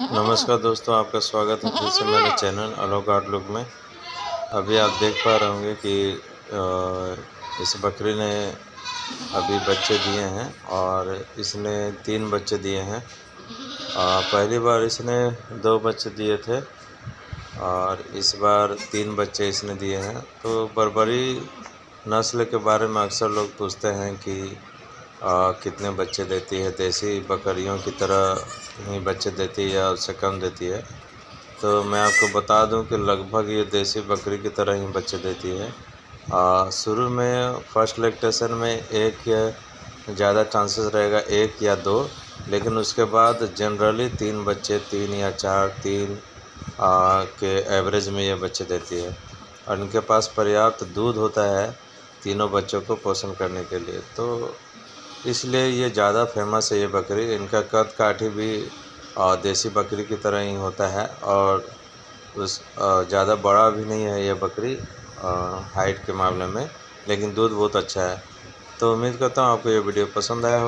नमस्कार दोस्तों आपका स्वागत है फिर से मेरे चैनल अलोक आउटलुक में। अभी आप देख पा रहे होंगे कि इस बकरी ने अभी बच्चे दिए हैं और इसने तीन बच्चे दिए हैं। पहली बार इसने दो बच्चे दिए थे और इस बार तीन बच्चे इसने दिए हैं। तो बरबरी नस्ल के बारे में अक्सर लोग पूछते हैं कि आ, कितने बच्चे देती है देसी बकरियों की तरह ही बच्चे देती है या उससे कम देती है। तो मैं आपको बता दूँ कि लगभग ये देसी बकरी की तरह ही बच्चे देती है। शुरू में फ़र्स्ट लेक्टेशन में एक ज़्यादा चांसेस रहेगा एक या दो लेकिन उसके बाद जनरली तीन बच्चे तीन या चार तीन आ, के एवरेज में ये बच्चे देती है। और इनके पास पर्याप्त दूध होता है तीनों बच्चों को पोषण करने के लिए। तो इसलिए ये ज़्यादा फ़ेमस है ये बकरी। इनका कद काठी भी देसी बकरी की तरह ही होता है और उस ज़्यादा बड़ा भी नहीं है ये बकरी हाइट के मामले में, लेकिन दूध बहुत अच्छा है। तो उम्मीद करता हूँ आपको ये वीडियो पसंद आया होगा।